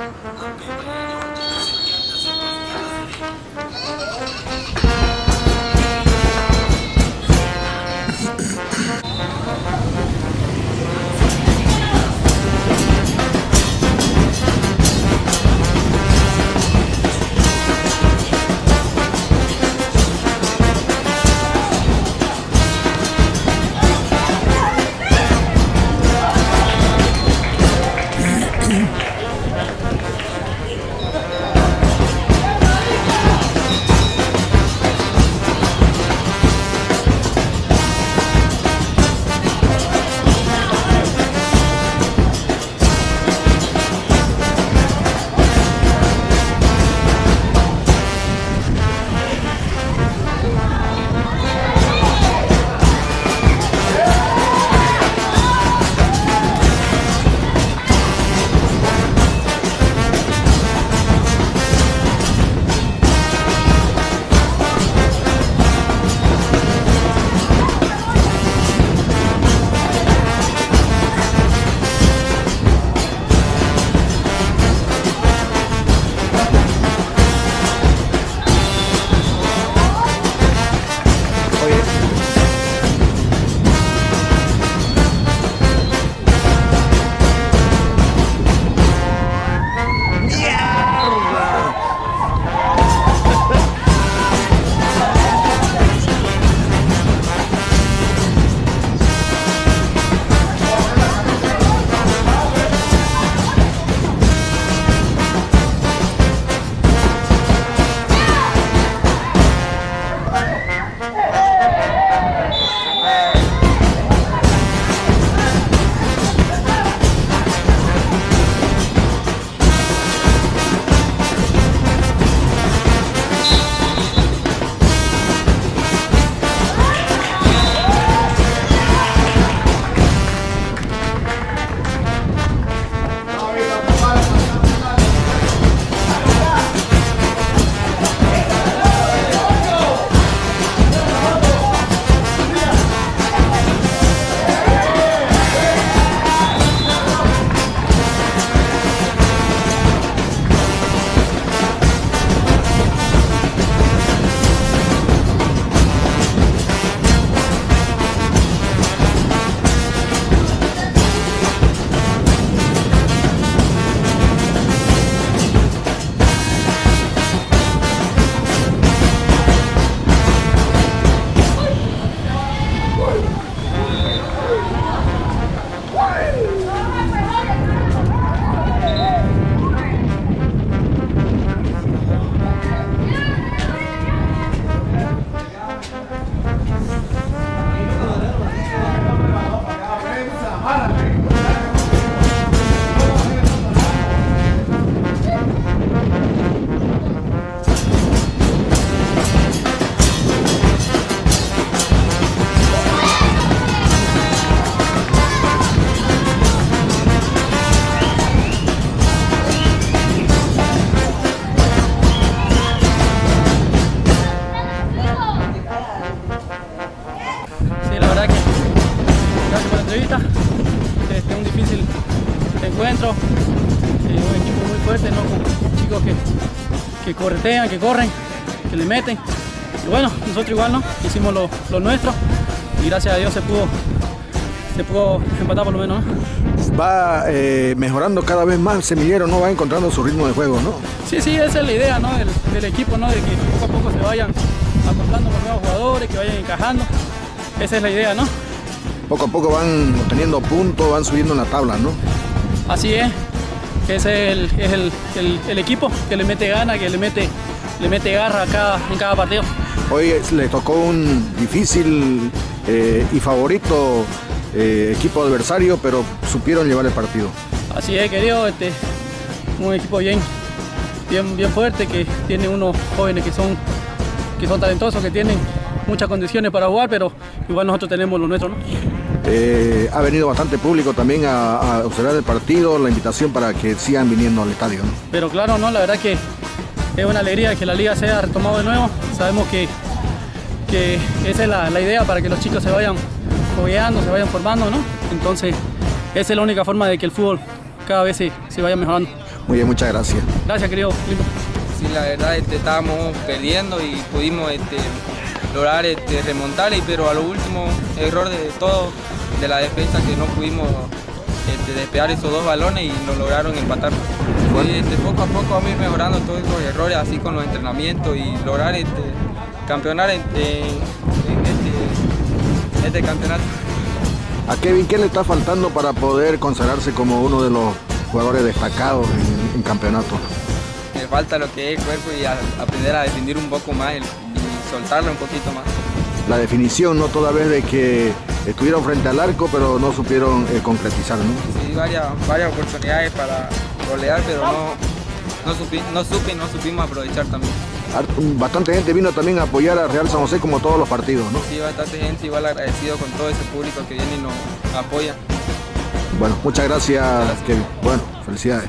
Mm-hmm. entrevista. Este, un difícil encuentro, eh, un equipo muy fuerte, ¿no? Con chicos que, que corretean, que corren, que le meten. Y bueno, nosotros igual, ¿no? Hicimos lo, lo nuestro y gracias a Dios se pudo se pudo empatar por lo menos. Va eh, mejorando cada vez más Semillero, ¿no? Va encontrando su ritmo de juego, ¿no? Sí, sí, esa es la idea, ¿no? Del, equipo, ¿no? De que poco a poco se vayan acoplando con nuevos jugadores, que vayan encajando. Esa es la idea, ¿no? Poco a poco van obteniendo puntos, van subiendo en la tabla, ¿no? Así es. Ese es el, es el, el, el equipo que le mete gana, que le mete, le mete garra cada, en cada partido. Hoy le tocó un difícil eh, y favorito eh, equipo adversario, pero supieron llevar el partido. Así es, querido, este, un equipo bien, bien, bien fuerte, que tiene unos jóvenes que son, que son talentosos, que tienen muchas condiciones para jugar, pero igual nosotros tenemos lo nuestro, ¿no? Eh, ha venido bastante público también a, a observar el partido, la invitación para que sigan viniendo al estadio. ¿no? Pero claro, no, la verdad que es una alegría que la liga se haya retomado de nuevo. Sabemos que, que esa es la, la idea para que los chicos se vayan fogueando, se vayan formando, ¿no? Entonces, esa es la única forma de que el fútbol cada vez se, se vaya mejorando. Muy bien, muchas gracias. Gracias, querido. Sí, la verdad este, estábamos perdiendo y pudimos este, lograr este, remontar, y- pero a lo último, error de todo, de la defensa, que no pudimos este, despegar esos dos balones y nos lograron empatar. Sí, este, poco a poco vamos a ir mejorando todos esos errores, así con los entrenamientos y lograr este, campeonar en, este, este campeonato. A Kevin, ¿qué le está faltando para poder consagrarse como uno de los jugadores destacados en, en campeonato? Me falta lo que es el cuerpo y a- aprender a definir un poco más el- y soltarlo un poquito más. La definición, no toda vez de que estuvieron frente al arco, pero no supieron eh, concretizar, ¿no? Sí, varias, varias oportunidades para golear, pero no, no, supi- no supe y no supimos aprovechar también. Bastante gente vino también a apoyar a Real San José como todos los partidos, ¿no? Sí, bastante gente, igual agradecido con todo ese público que viene y nos apoya. Bueno, muchas gracias, Kevin. Bueno, felicidades.